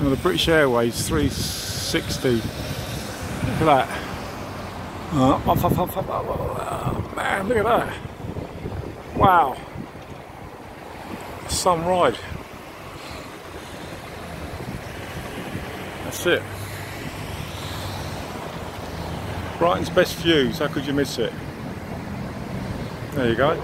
And the British Airways 360. Look at that. Oh, man, look at that. Wow. Some ride. That's it. Brighton's best views, how could you miss it? There you go.